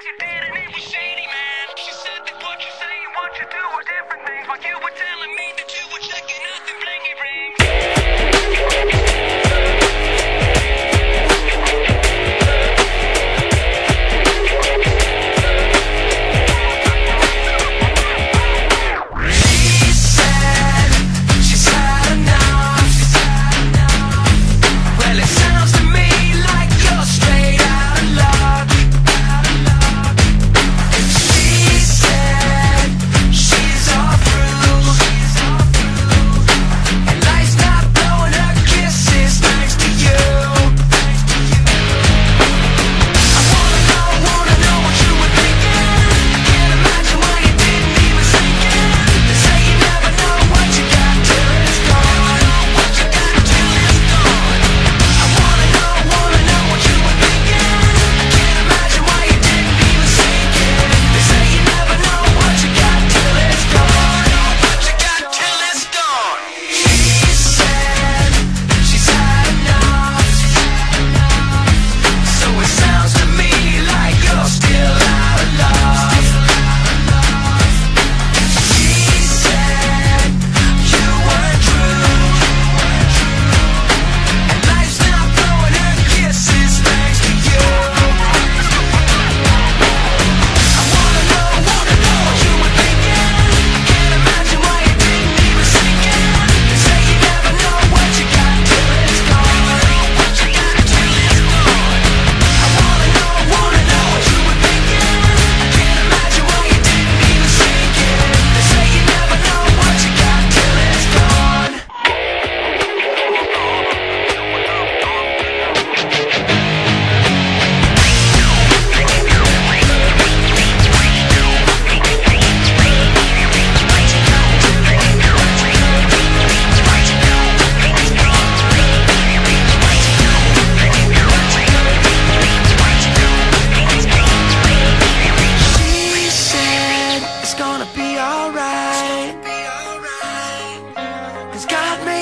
what you did and it was shady, man. She said that what you say and what you do were different things, but you were telling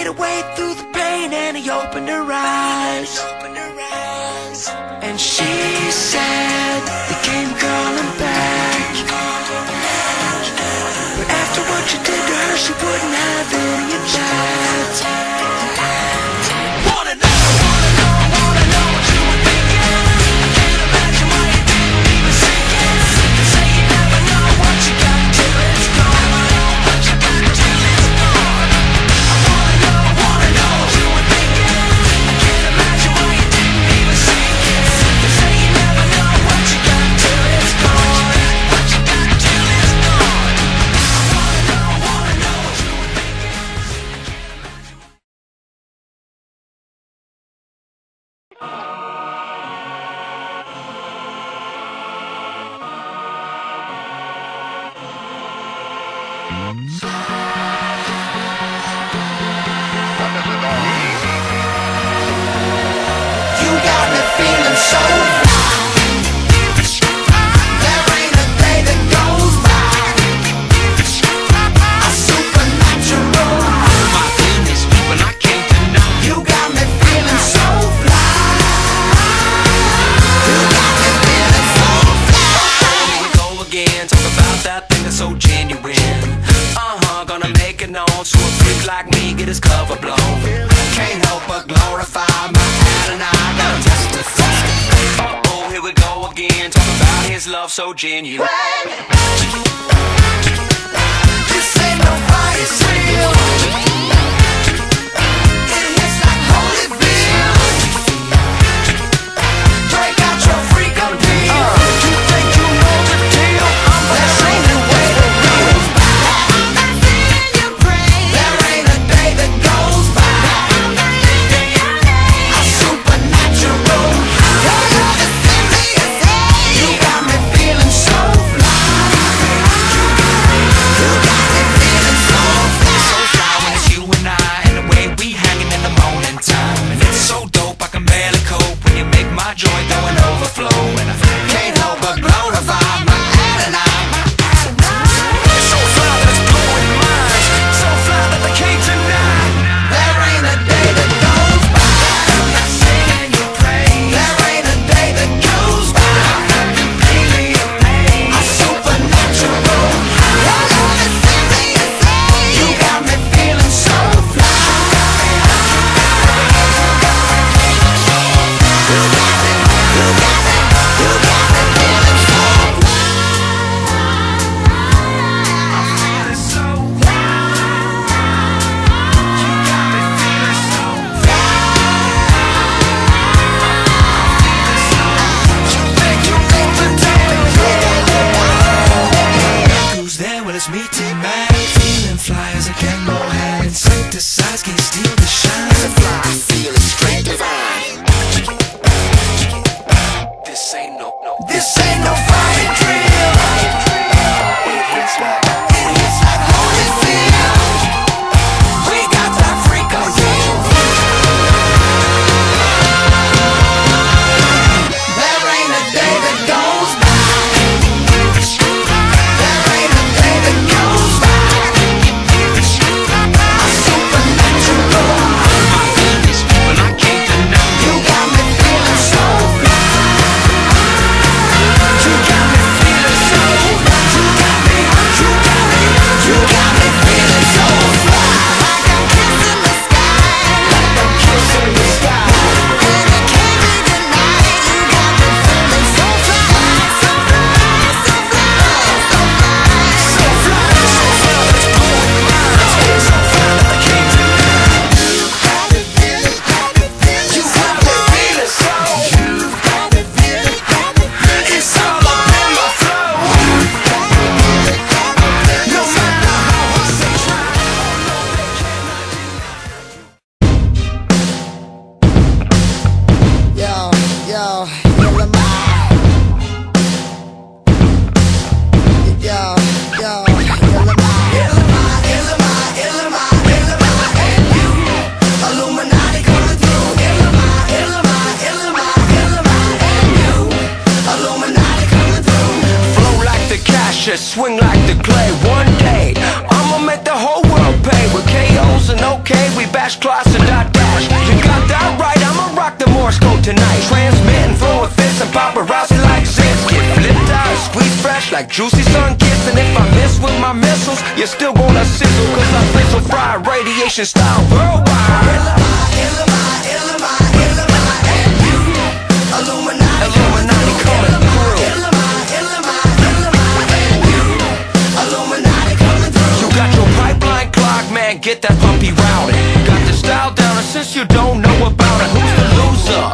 her way through the pain and he opened her eyes. And she said they came calling back. But after what you did to her, she wouldn't have any child. Sum. about his love so genuine. When this ain't no lie, it's real. Fly, straight divine. This ain't no, no. This ain't no swing like the clay. One day, I'ma make the whole world pay with KOs and OK. We bash class and dot dash. You got that right, I'ma rock the Morse code tonight. Transmitting, flowing fits and paparazzi like zits. Get flipped out, squeeze fresh like juicy sun kiss. And if I miss with my missiles, you're still gonna sizzle. Cause I fizzle fry radiation style worldwide. Illuminati can't get that puppy routed Got the style down and since you don't know about it Who's the loser?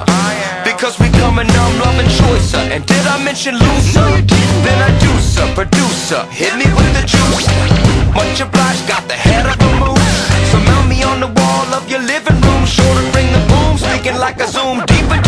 Because we coming up loving choicer uh, And did I mention loser? Then I do sir, producer Hit me with the juice. Much obliged, got the head of a moose. So mount me on the wall of your living room. Short and ring the boom Speaking like a Zoom. Deeper